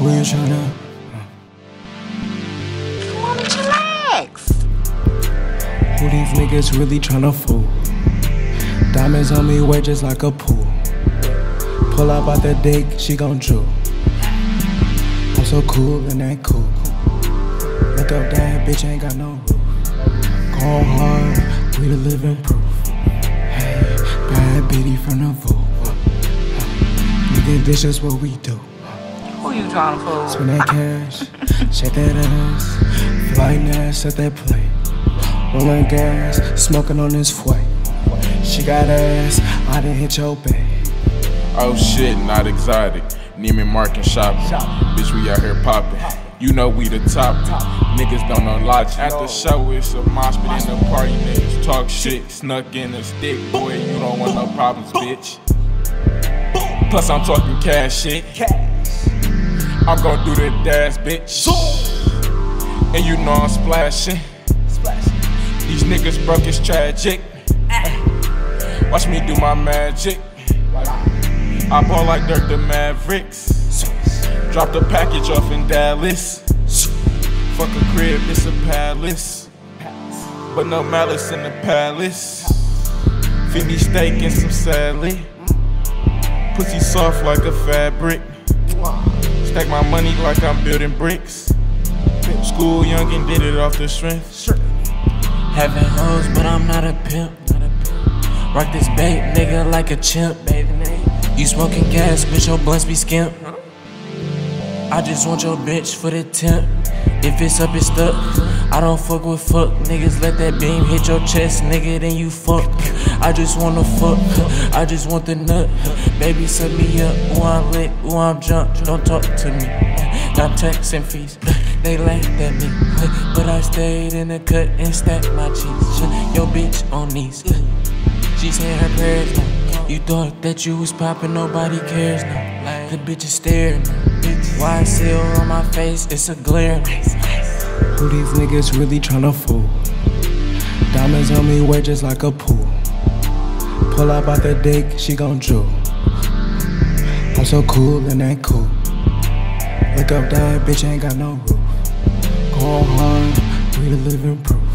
niggas tryna. Mommy, chillax. Who these niggas really tryna fool? Diamonds on me, wet just like a pool. Pull up out the dick, she gon' drool. I'm so cool and that cool. Look up that bitch ain't got no roof. Go hard, we the living proof. Hey, bad bitty from the Vogue. Nigga, this is what we do. Who you trying to fool? Spend that cash, shake that ass, flying ass at that plate. Rolling gas, smoking on this flight. She got ass, I didn't hit your bae. Oh shit, not exotic. Neiman Martin shopping. Bitch, we out here popping. You know we the top. Niggas don't know logic. At the show, it's a mosh pit in the party. Niggas talk shit. Snuck in a stick. Boy, you don't want no problems, bitch. Plus, I'm talking cash shit. I'm gon' do the dash, bitch. And you know I'm splashing. These niggas broke, it's tragic. Ah. Watch me do my magic. I ball like Dirk the Mavericks. Drop the package off in Dallas. Fuck a crib, it's a palace. But no malice in the palace. Feed me steak and some salad. Pussy soft like a fabric. Stack my money like I'm building bricks. School young and did it off the strength. Having hoes, but I'm not a pimp. Rock this bait, nigga, like a chimp. You smoking gas, bitch, your blunts be skimp. I just want your bitch for the temp. If it's up, it's stuck. I don't fuck with fuck niggas. Let that beam hit your chest, nigga, then you fuck. I just wanna fuck. I just want the nut. Baby, set me up. Ooh, I'm lit. Ooh, I'm drunk. Don't talk to me. Got texting fees. They laughed at me. But I stayed in the cut and stacked my cheese. Yo, bitch on these. She said her prayers now. You thought that you was poppin', nobody cares now. The bitch is staring now. Why seal on my face? It's a glare. Who these niggas really tryna fool? Diamonds on me, wet just like a pool. Pull up out the dick, she gon' drool. I'm so cool and that cool. Look up that bitch ain't got no roof. Go hard, we the living proof.